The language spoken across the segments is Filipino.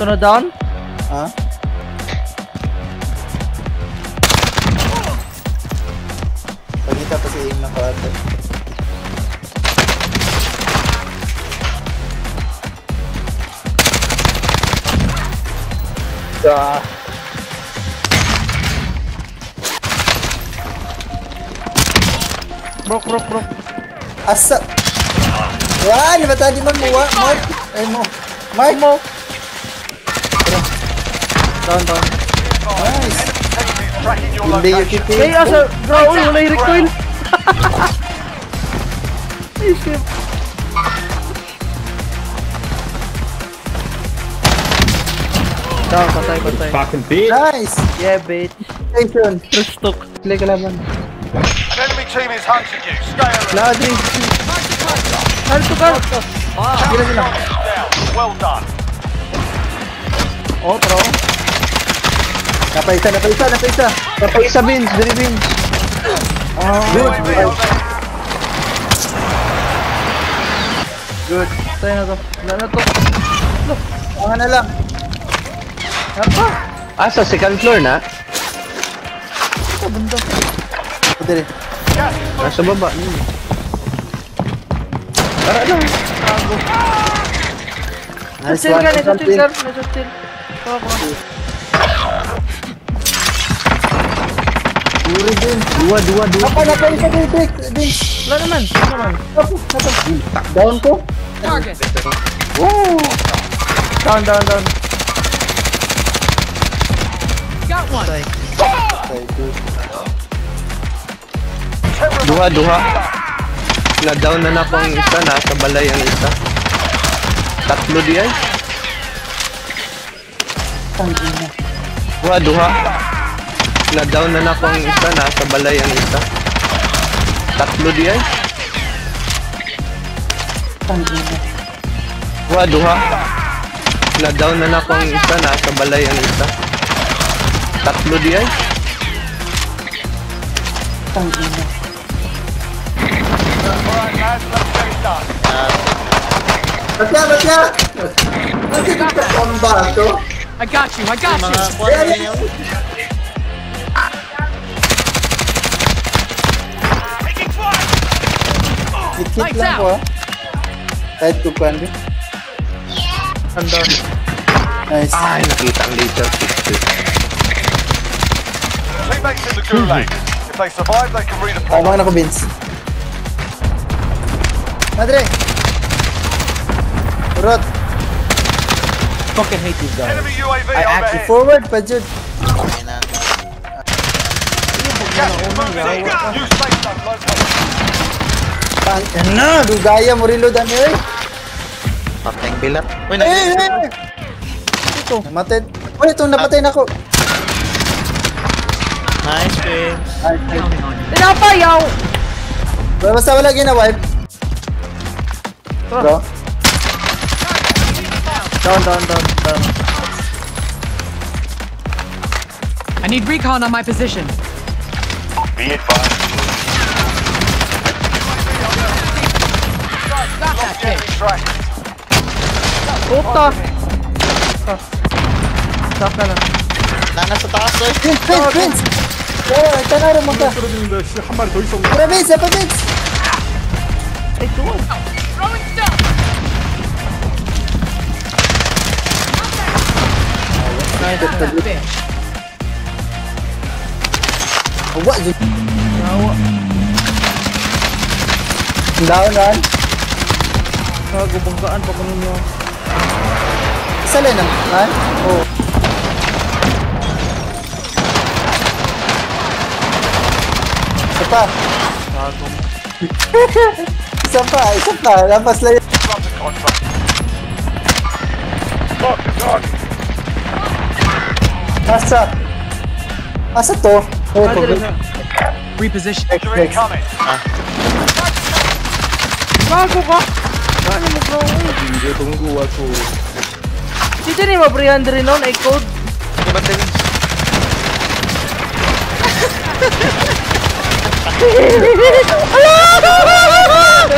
Na down? Ha? Pagkita pa si aim ng kaate. Ah, Brok, brok, brok. Asa? Yan! Ba't tadi man mo? Mark? Ay mo. Mark mo! Down, down. Nice! Hindi yung kipi. Hey, asa, Raul, wala yung recoil. Shit. Down, patay, patay. fucking bitch. Nice! Yeah, bitch. Station! First stock. Play ka laban. An enemy team is hunting you. Stay alert. Ladri! Saan to ka? Gila sila. Down. Well done. Oh, tro. Napaisa, napaisa, napaisa! Napaisa, Vince. Dali, Vince. Good! UAV on the Good! Tayo na to. Wala na to. Mga na lang. Apa? Ah, sa second floor na? Ito, banda. Ito rin. Nasa baba. Hmm. Tara lang. Nice Chill one. ka, nasa chill Alpin. ka. Nasa chill. Tawa ko. Uri din. Dua, dua, dua. Napa, napaisa din, Dick. Din. Wala naman. Wala naman. Napa, napa. Down ko. Woo! Down, down, down. Okay, good. Duha, duha. Na-down na na po ang isa. Nasa balay ang isa. Tatlo di ay. Tangina. Duha, duha. Na-down na na po ang isa. Nasa balay ang isa. Tatlo di ay. Tangina. Duha, duha. Na-down na na po ang isa. Nasa balay ang isa. Tatlo di ay. Tangina. Batya, batya! Bakit ka bomba to? I got you, I got you. Hit-hit Lights lang ko ah. Kahit tukuan din. Down, down. Nice. Ay, nakita ang laser. Teammates in the gulag. If they survive, they can redeploy. Tama na ko, Vince. Madre! Urot! Fucking hate these guys. Enemy UAV I actually overhead. forward pa, Jude. Gas is moving in. New safe zone located. Tangina na! Dugaya mo reload ano eh! Pateng bilat. Uy, Eh! eh! Ito. Namatay. Uy, ito napatay na ako. Nice, Vince. Ay, ay. Pinapayaw! Basta wala gina-wipe. Bro. Down, down, down, down. I need recon on my position. Be advised. Got that. Track. Puta! Stop na. Nana sa taas, eh. Vince, Vince, Vince! Ito na rin mo ka. Tara, Vince, apa Vince? Ay, tuwan. Throwing. Awa, Jude. Nawa. Down, down. Kago, banggaan pa ko ninyo. Isa lang na. Ha? Oo. Isa pa. Kago. Isa pa, isa pa. Lampas lang yun. Asa? Asa to? Oh, Ah. Reposition. Next, next. incoming. Kago ka! Paano mo bro? Hindi tunggu ako. Dito ni mabrihan rin nun, ay code. Di ba, Vince?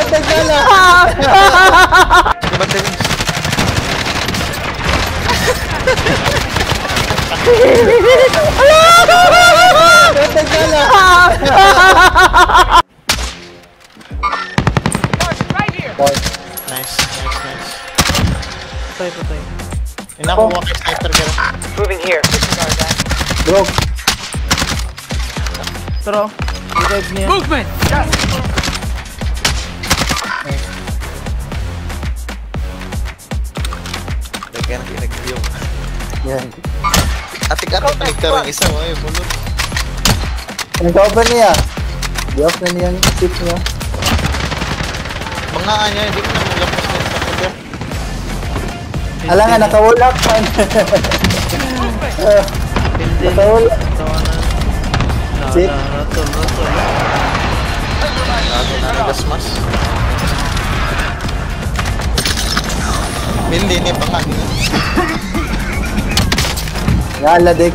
Nagdala. Di ba, Patay, patay. Inakuha kay sniper ka rin. Moving here. Broke. Pero, revive niya. Movement! Lagyan ng kinag-view. Yan. Atik-atik ka rin isa. Ay, bulot. Ang cover niya. Di off na niya yung chip niya. Mga anya, hindi ko na malapos Ala nga, nakawulak pa. Ah, Hindi. nakawulak. Sit. Ratol, ratol. Bago na nagasmas. Hindi, hindi pa nga. Yala, Dex.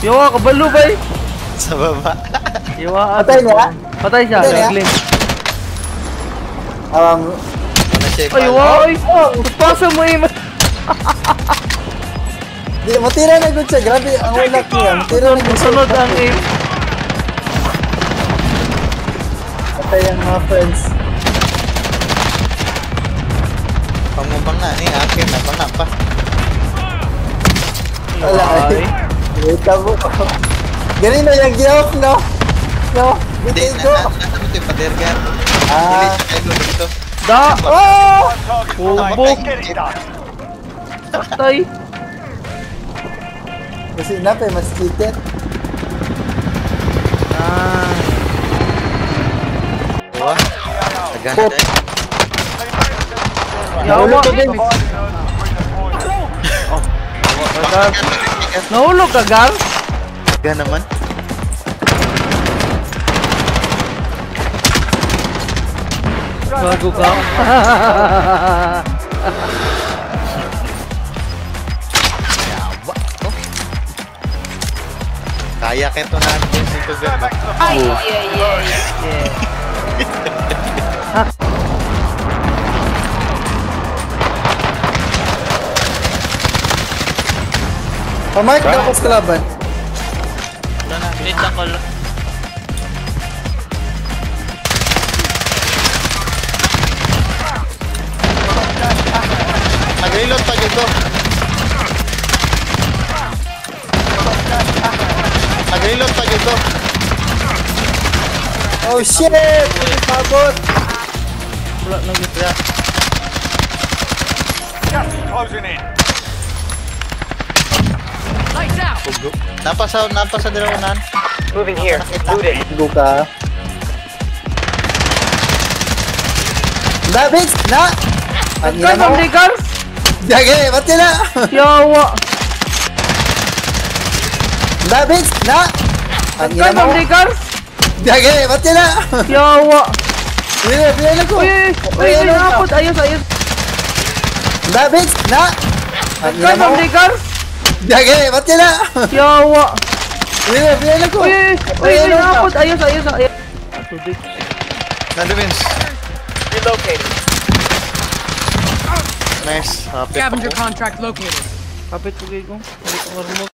Yawa, kabalo ba eh? Sa baba. Yawa, Patay niya? Patay siya, Patay niya? Awang, Siya Ay, yawa, ay! Pasa mo eh! di, matira na good siya. Grabe, ang ulak niya. Matira na good siya. Sunod ang aim. Patay ang mga friends. Pangubang na ni akin na banga pa. Wala Ay. eh. Wait ako. Ganun na yung gi-off, no? No? Hindi, nasa mo ito yung padergan. Ah. Hindi siya kayo dito. Oh! Bubok! Get it done. Patay! Kasi napay, mas cheated. Ah. Diba? Tagan na dahil. Yawa! to din. Gar. Nahulog ka, Gar? Tagan naman. Bago ka. Kaya keto na din si Tugan. Back to the Ay, ay, ay. yeah. Pamark na ako dito. Nag-reload pa dito. Oh shit! Pagod! Wala na gito. gas is closing in. Lights out. Napasa, napasa dilawanan. Moving here. Looted. Go ka. Dabix! Na! Ang ina mo! Ang ina mo! Mamdi, Gar? Dage! Ba't yun na? Yawa! Pili na, pili na ko! Uy, uy, uy, Uy, uy, ano ka? nakapot. Ayos, ayos. Dabix! Na! Ang ina Kan, mo! Mamdi, Gar? Dage! Ba't yun na? Yawa! Pili na, pili na ko! Uy, uy, uy, uy, nakapot. Ayos, ayos, ayos. Tubig. Nandumins. Relocated. Nice. Happy Scavenger ako. contract located. Kapit ko kayo kung. Hindi ko marunong.